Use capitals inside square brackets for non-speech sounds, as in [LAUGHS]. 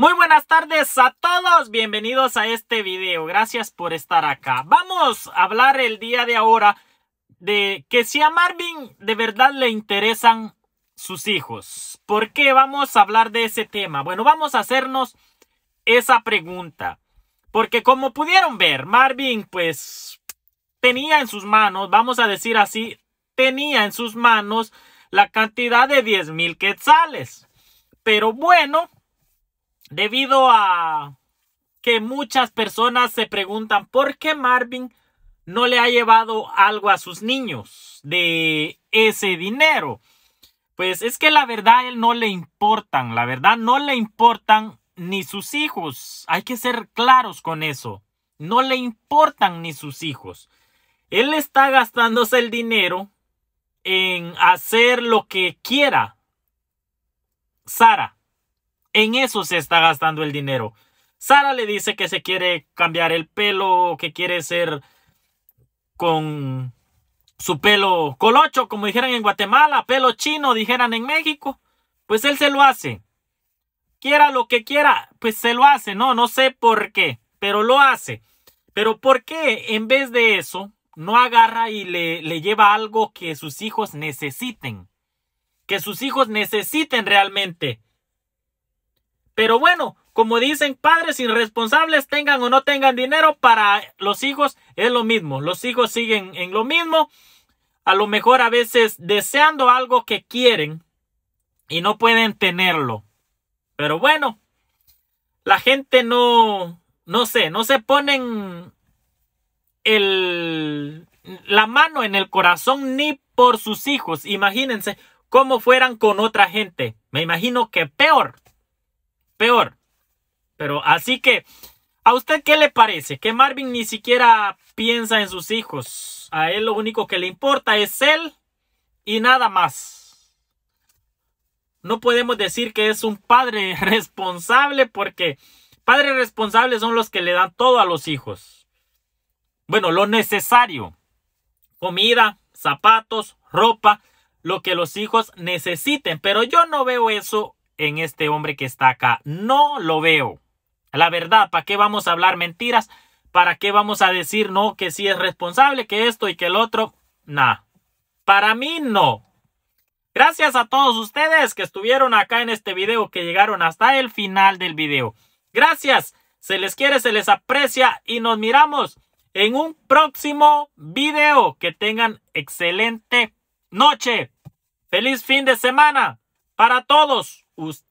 Muy buenas tardes a todos, bienvenidos a este video, gracias por estar acá. Vamos a hablar el día de ahora de que si a Marvin de verdad le interesan sus hijos. ¿Por qué vamos a hablar de ese tema? Bueno, vamos a hacernos esa pregunta. Porque como pudieron ver, Marvin pues tenía en sus manos, vamos a decir así, tenía en sus manos la cantidad de 10 mil quetzales. Pero bueno, debido a que muchas personas se preguntan por qué Marvin no le ha llevado algo a sus niños de ese dinero. Pues es que la verdad a él no le importan, la verdad no le importan ni sus hijos. Hay que ser claros con eso. No le importan ni sus hijos. Él está gastándose el dinero en hacer lo que quiera. Sara, en eso se está gastando el dinero. Sara le dice que se quiere cambiar el pelo, que quiere ser con su pelo colocho, como dijeran en Guatemala, pelo chino, dijeran en México. Pues él se lo hace. Quiera lo que quiera, pues se lo hace. No, no sé por qué, pero lo hace. Pero ¿por qué en vez de eso no agarra y le, le lleva algo que sus hijos necesiten? Que sus hijos necesiten realmente. Pero bueno, como dicen padres irresponsables, tengan o no tengan dinero, para los hijos es lo mismo. Los hijos siguen en lo mismo. A lo mejor a veces deseando algo que quieren y no pueden tenerlo. Pero bueno, la gente no, no sé, no se ponen el, la mano en el corazón ni por sus hijos. Imagínense cómo fueran con otra gente. Me imagino que peor peor. Pero así que, ¿a usted qué le parece? Que Marvin ni siquiera piensa en sus hijos. A él lo único que le importa es él y nada más. No podemos decir que es un padre [LAUGHS] responsable porque padres responsables son los que le dan todo a los hijos. Bueno, lo necesario. Comida, zapatos, ropa, lo que los hijos necesiten. Pero yo no veo eso en este hombre que está acá. No lo veo. La verdad, ¿para qué vamos a hablar mentiras? ¿Para qué vamos a decir no que sí es responsable, que esto y que el otro? Nah. Para mí no. Gracias a todos ustedes que estuvieron acá en este video, que llegaron hasta el final del video. Gracias. Se les quiere, se les aprecia y nos miramos en un próximo video. Que tengan excelente noche. Feliz fin de semana para todos ustedes.